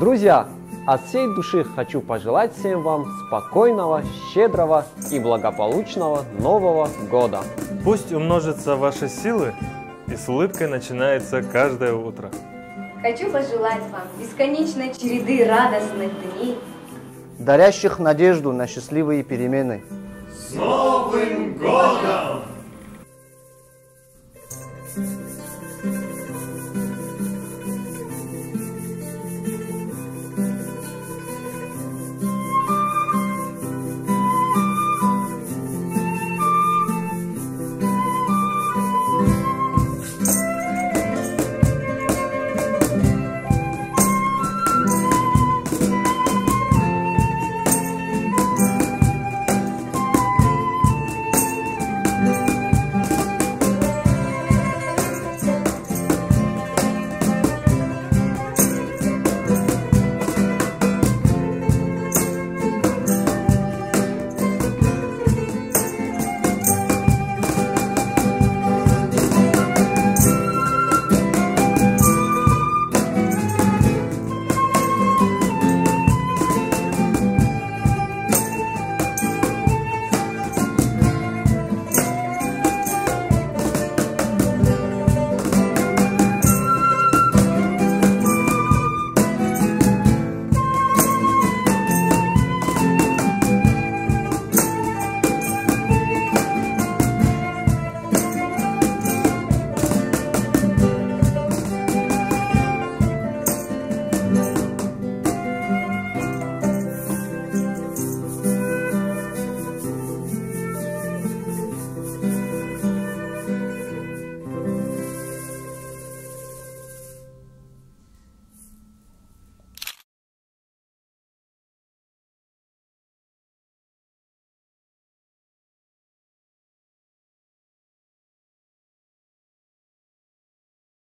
Друзья, от всей души хочу пожелать всем вам спокойного, щедрого и благополучного Нового года. Пусть умножатся ваши силы, и с улыбкой начинается каждое утро. Хочу пожелать вам бесконечной череды радостных дней, дарящих надежду на счастливые перемены. С Новым годом!